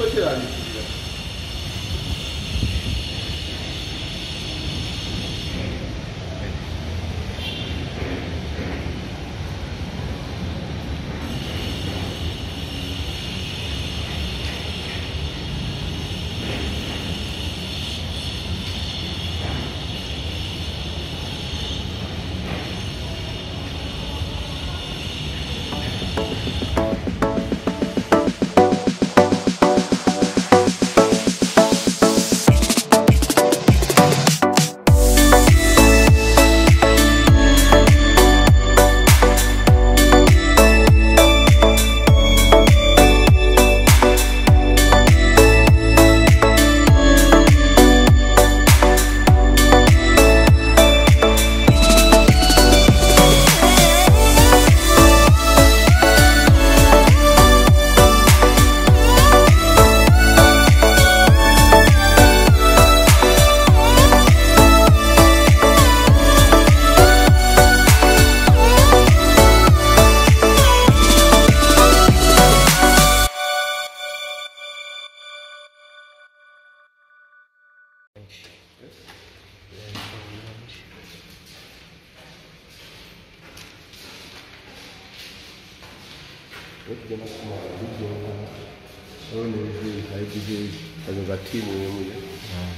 出去了。Bakigenda kumara video urabona ibi hari video kagatimu yemuye Ah.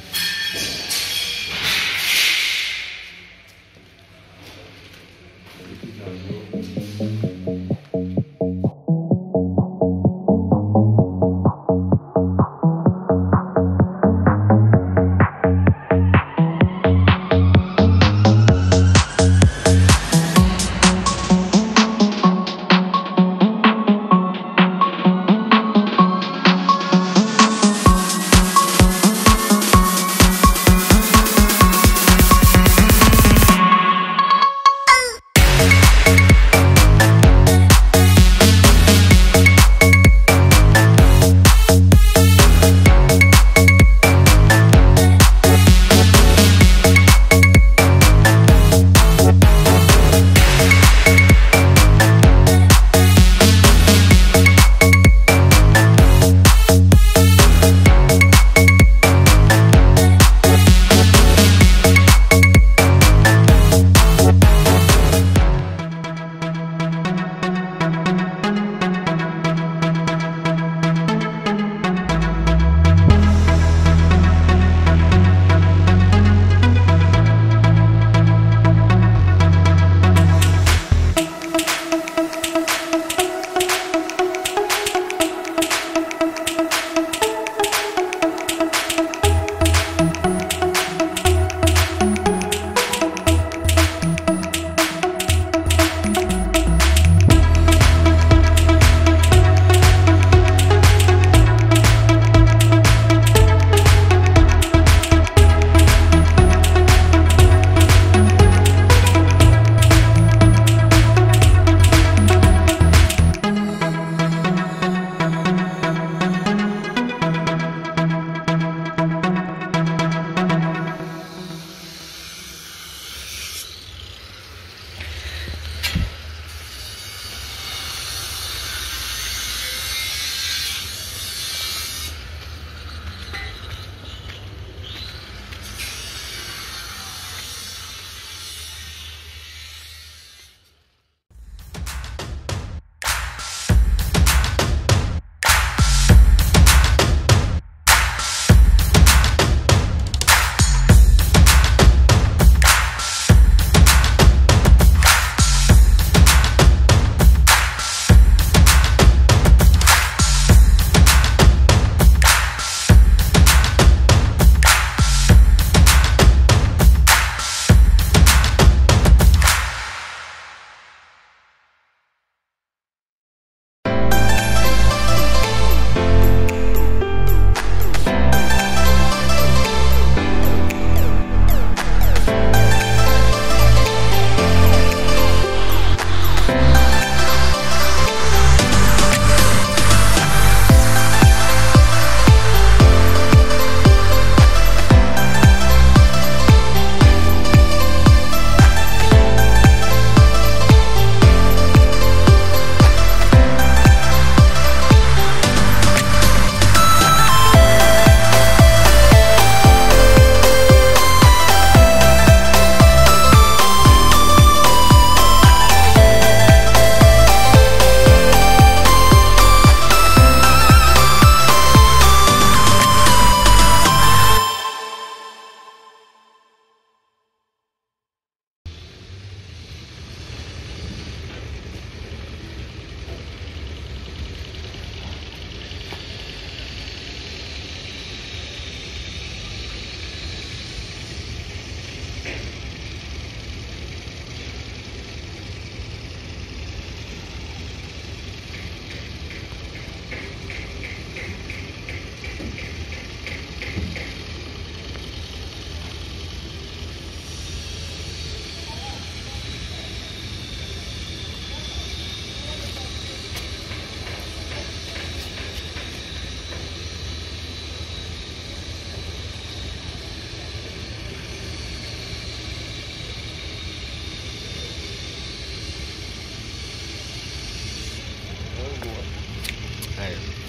there.